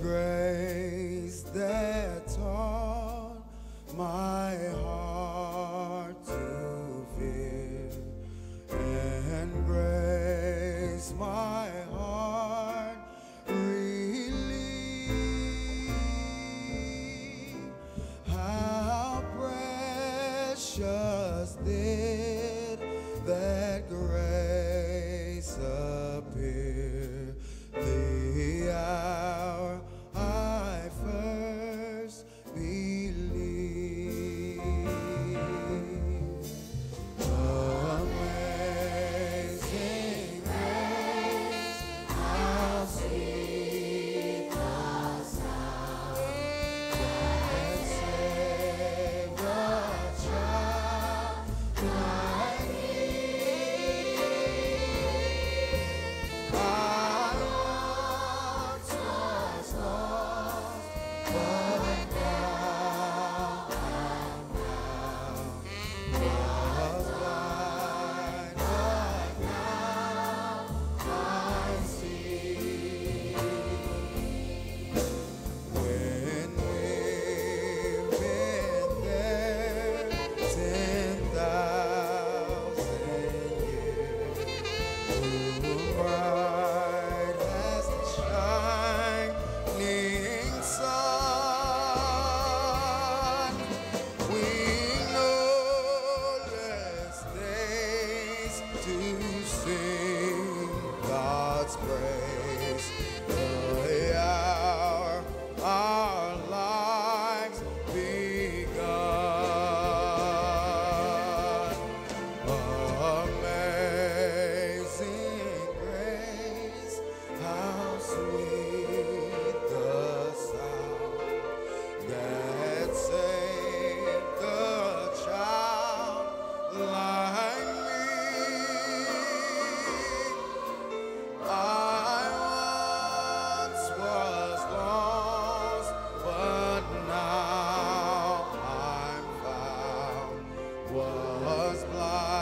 grace that taught my heart to fear, and grace my heart relieved. How precious did that grace. God's praise. was blind.